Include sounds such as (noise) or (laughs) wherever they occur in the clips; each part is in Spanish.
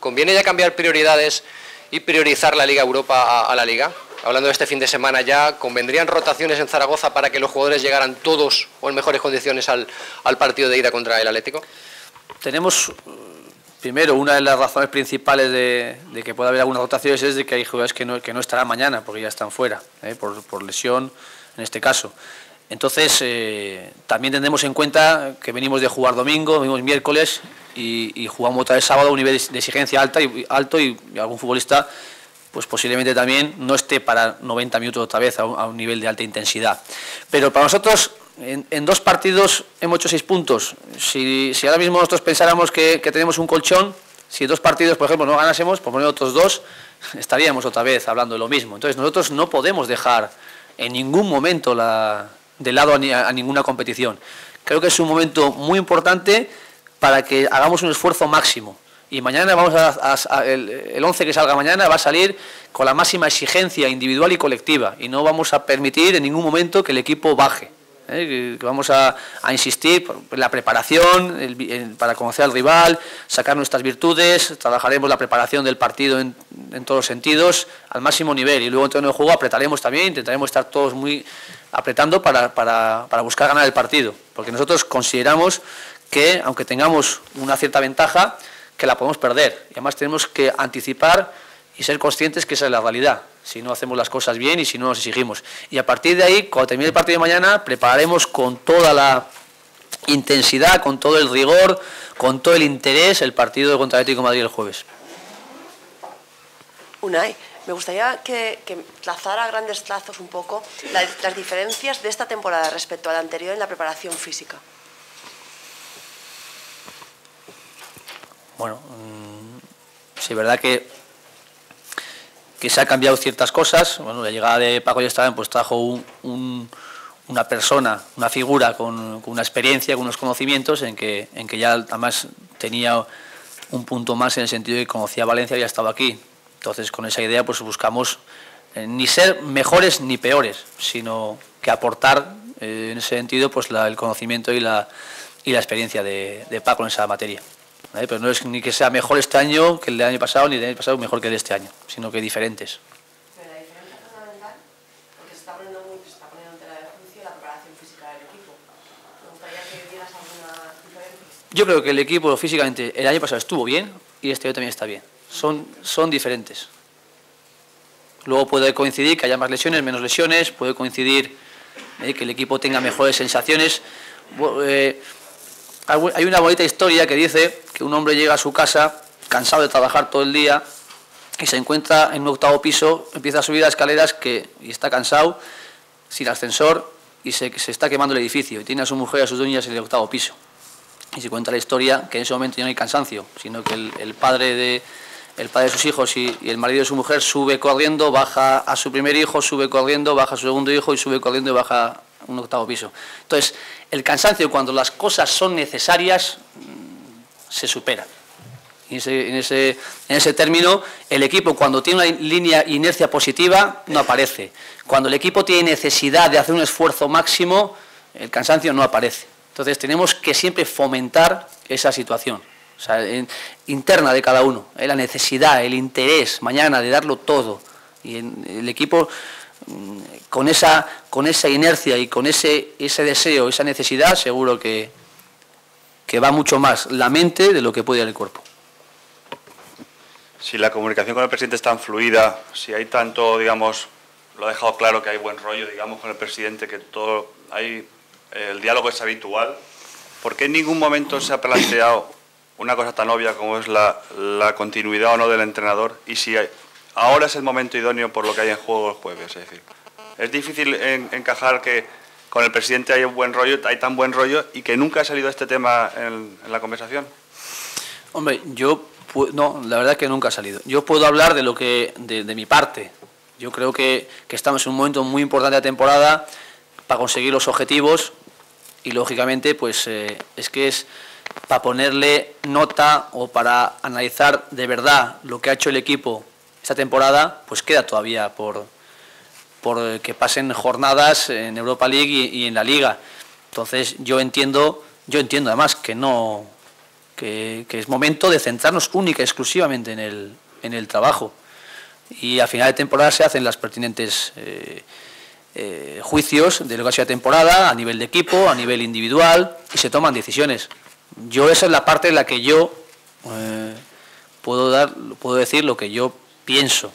¿conviene ya cambiar prioridades y priorizar la Liga Europa a, la Liga? Hablando de este fin de semana ya, ¿convendrían rotaciones en Zaragoza para que los jugadores llegaran todos o en mejores condiciones al, al partido de ida contra el Atlético? Tenemos Primero, una de las razones principales de, que pueda haber algunas rotaciones es de que hay jugadores que no, que no estarán mañana porque ya están fuera, ¿eh? por, lesión en este caso. Entonces, eh, también tendremos en cuenta que venimos de jugar domingo, venimos miércoles y, jugamos otra vez sábado a un nivel de exigencia alta y, alto y, algún futbolista pues posiblemente también no esté para 90 minutos otra vez a un nivel de alta intensidad. Pero para nosotros en, dos partidos hemos hecho seis puntos. Si, ahora mismo nosotros pensáramos que, tenemos un colchón, si dos partidos, por ejemplo, no ganásemos, por poner otros dos, (laughs) estaríamos otra vez hablando de lo mismo. Entonces nosotros no podemos dejar en ningún momento de lado a, ninguna competición. Creo que es un momento muy importante para que hagamos un esfuerzo máximo. Y mañana vamos a, el, el 11 que salga mañana va a salir con la máxima exigencia individual y colectiva. Y no vamos a permitir en ningún momento que el equipo baje. ¿eh? vamos a, insistir en la preparación para conocer al rival, sacar nuestras virtudes, trabajaremos la preparación del partido en, todos los sentidos al máximo nivel y luego en el juego apretaremos también, intentaremos estar todos muy apretando para, para, para buscar ganar el partido, porque nosotros consideramos que aunque tengamos una cierta ventaja, que la podemos perder y además tenemos que anticipar y ser conscientes que esa es la realidad si no hacemos las cosas bien y si no nos exigimos. Y a partir de ahí, cuando termine el partido de mañana, prepararemos con toda la intensidad, con todo el rigor, con todo el interés el partido contra Atlético de Madrid el jueves. Unai, me gustaría que, trazara a grandes trazos un poco las diferencias de esta temporada respecto a la anterior en la preparación física. Bueno, mm, sí, verdad que que se ha cambiado ciertas cosas. Bueno, la llegada de Paco Yestaben pues trajo una persona, una figura con, una experiencia, con unos conocimientos, en que, en que ya además tenía un punto más en el sentido de que conocía Valencia y ya estaba aquí. Entonces, con esa idea, pues buscamos eh, ni ser mejores ni peores, sino que aportar eh, en ese sentido pues el conocimiento y la, y la experiencia de, de Paco en esa materia. Pero no es ni que sea mejor este año que el del año pasado, ni el del año pasado mejor que el de este año, sino que diferentes. Pero la diferencia fundamental, porque se está poniendo, muy, se está poniendo en tela de juicio la preparación física del equipo. Me gustaría que alguna diferencia. Yo creo que el equipo físicamente el año pasado estuvo bien y este año también está bien. Son, son diferentes. Luego puede coincidir que haya más lesiones, menos lesiones, puede coincidir eh, que el equipo tenga mejores sensaciones. Eh, hay una bonita historia que dice que un hombre llega a su casa cansado de trabajar todo el día y se encuentra en un octavo piso, empieza a subir las escaleras que, y está cansado, sin ascensor, y se, se está quemando el edificio. Y tiene a su mujer y a sus dueñas en el octavo piso. Y se cuenta la historia que en ese momento ya no hay cansancio, sino que el, padre de, el padre de sus hijos y, el marido de su mujer sube corriendo, baja a su primer hijo, sube corriendo, baja a su segundo hijo y sube corriendo y baja un octavo piso. Entonces, el cansancio cuando las cosas son necesarias mm, se supera. En ese, término, el equipo cuando tiene una línea inercia positiva no aparece. Cuando el equipo tiene necesidad de hacer un esfuerzo máximo, el cansancio no aparece. Entonces tenemos que siempre fomentar esa situación, o sea, interna de cada uno, ¿eh? la necesidad, el interés mañana de darlo todo. Y el equipo con esa, con esa inercia y con ese, ese deseo, esa necesidad, seguro que, que va mucho más la mente de lo que puede el cuerpo. Si la comunicación con el presidente es tan fluida, si hay tanto, digamos, lo ha dejado claro que hay buen rollo, digamos, con el presidente, que todo hay el diálogo es habitual, ¿por qué en ningún momento se ha planteado una cosa tan obvia como es la, continuidad o no del entrenador? Y si hay, ahora es el momento idóneo por lo que hay en juego el jueves. Es decir, es difícil encajar que con el presidente hay un buen rollo, hay tan buen rollo y que nunca ha salido este tema en, la conversación. Hombre, yo no, la verdad es que nunca ha salido. Yo puedo hablar de lo que de, mi parte. Yo creo que, estamos en un momento muy importante de temporada para conseguir los objetivos y lógicamente pues eh, es que es para ponerle nota o para analizar de verdad lo que ha hecho el equipo esta temporada pues queda todavía por, por que pasen jornadas en Europa League y, en la Liga. Entonces yo entiendo, yo entiendo además que no, que, es momento de centrarnos única y exclusivamente en el, en el trabajo. Y a final de temporada se hacen las pertinentes eh, eh, juicios de lo que ha sido la temporada a nivel de equipo, a nivel individual y se toman decisiones. Yo esa es la parte en la que yo eh, puedo dar, puedo decir lo que yo pienso.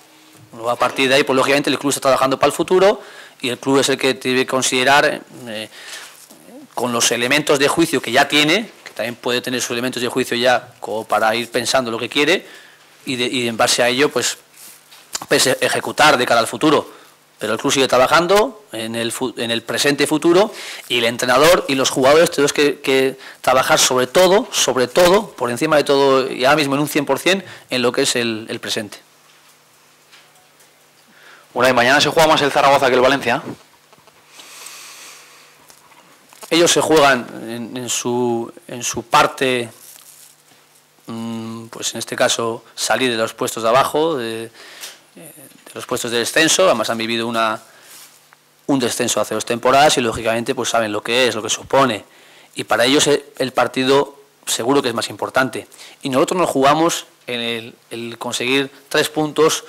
a partir de ahí, pues lógicamente el club está trabajando para el futuro y el club es el que debe considerar con los elementos de juicio que ya tiene, que también puede tener sus elementos de juicio ya como para ir pensando lo que quiere y, en base a ello pues, pues, ejecutar de cara al futuro. Pero el club sigue trabajando en el, en el presente y futuro y el entrenador y los jugadores tenemos que, trabajar sobre todo, sobre todo, por encima de todo y ahora mismo en un 100% en lo que es el, el presente. Bueno, y mañana se juega más el Zaragoza que el Valencia ellos se juegan en, su, en su parte, mm, pues en este caso salir de los puestos de abajo, de, los puestos de descenso, además han vivido una, un descenso hace dos temporadas y lógicamente pues saben lo que es, lo que supone. Y para ellos el partido seguro que es más importante. Y nosotros nos jugamos en el, conseguir tres puntos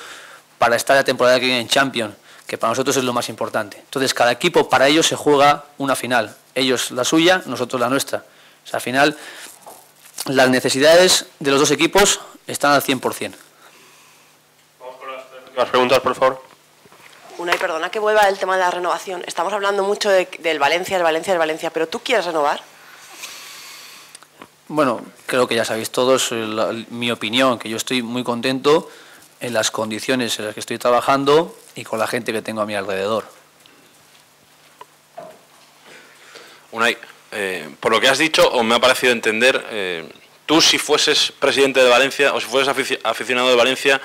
para estar la temporada que viene en Champions, que para nosotros es lo más importante. Entonces cada equipo para ellos se juega una final ellos la suya, nosotros la nuestra. O sea, al final, las necesidades de los dos equipos están al 100%. Las preguntas, por favor. Una y perdona que vuelva el tema de la renovación. Estamos hablando mucho del Valencia, del Valencia, del Valencia, pero ¿tú quieres renovar? Bueno, creo que ya sabéis todos mi opinión, que yo estoy muy contento en las condiciones en las que estoy trabajando y con la gente que tengo a mi alrededor. Unai, eh, por lo que has dicho, o me ha parecido entender, eh, tú si fueses presidente de Valencia o si fueses aficionado de Valencia,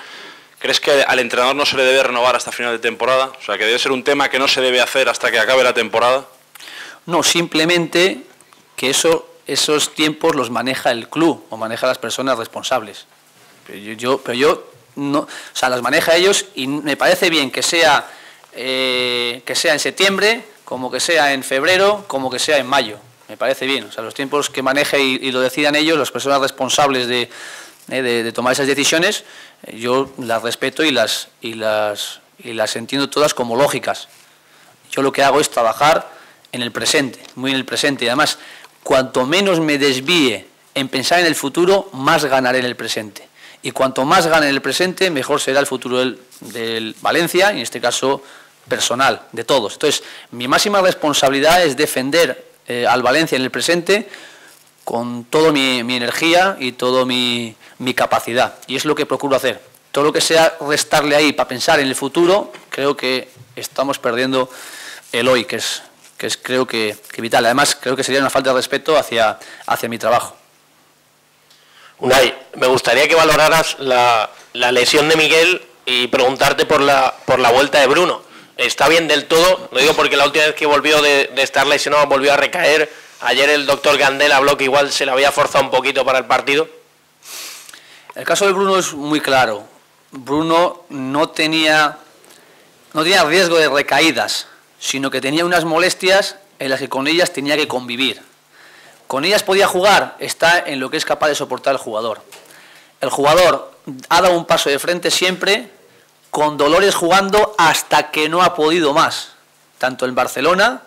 ¿crees que al entrenador no se le debe renovar hasta final de temporada? O sea, que debe ser un tema que no se debe hacer hasta que acabe la temporada. No, simplemente que eso, esos tiempos los maneja el club o maneja las personas responsables. Pero yo, pero yo no, o sea, las maneja ellos y me parece bien que sea, eh, que sea en septiembre como que sea en febrero, como que sea en mayo. Me parece bien. O sea, los tiempos que maneje y, lo decidan ellos, las personas responsables de, eh, tomar esas decisiones, eh, yo las respeto y las, y, las, y las entiendo todas como lógicas. Yo lo que hago es trabajar en el presente, muy en el presente. Y además, cuanto menos me desvíe en pensar en el futuro, más ganaré en el presente. Y cuanto más gane en el presente, mejor será el futuro del, del Valencia, en este caso personal de todos. Entonces, mi máxima responsabilidad es defender eh, al Valencia en el presente con toda mi, energía y toda mi, capacidad. Y es lo que procuro hacer. Todo lo que sea restarle ahí para pensar en el futuro, creo que estamos perdiendo el hoy, que es, que es creo que, vital. Además, creo que sería una falta de respeto hacia, hacia mi trabajo. Unai, me gustaría que valoraras la, la lesión de Miguel y preguntarte por la, por la vuelta de Bruno está bien del todo, lo digo porque la última vez que volvió de, estar lesionado volvió a recaer. Ayer el doctor Gandel habló que igual se le había forzado un poquito para el partido. El caso de Bruno es muy claro. Bruno no tenía, no tenía riesgo de recaídas, sino que tenía unas molestias en las que con ellas tenía que convivir. Con ellas podía jugar, está en lo que es capaz de soportar el jugador. El jugador ha dado un paso de frente siempre con Dolores jugando hasta que no ha podido más, tanto en Barcelona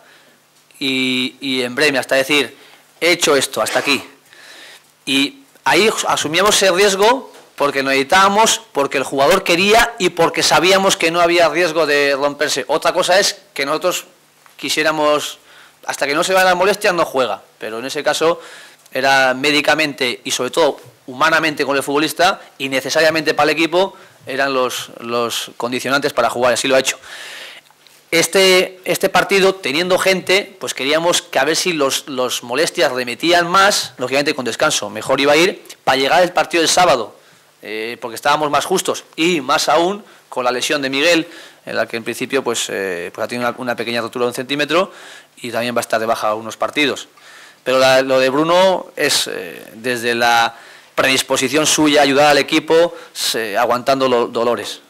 y, en Bremia, hasta decir, he hecho esto, hasta aquí. Y ahí asumíamos ese riesgo porque nos necesitábamos, porque el jugador quería y porque sabíamos que no había riesgo de romperse. Otra cosa es que nosotros quisiéramos, hasta que no se van las molestias, no juega. Pero en ese caso era médicamente y sobre todo humanamente con el futbolista y necesariamente para el equipo eran los, los condicionantes para jugar, así lo ha hecho. Este, este partido, teniendo gente, pues queríamos que a ver si los, los molestias remetían más, lógicamente con descanso, mejor iba a ir, para llegar al partido del sábado, eh, porque estábamos más justos, y más aún con la lesión de Miguel, en la que en principio pues, eh, pues ha tenido una, pequeña rotura de un centímetro y también va a estar de baja unos partidos. Pero lo de Bruno es eh, desde la predisposición suya ayudar al equipo aguantando los dolores.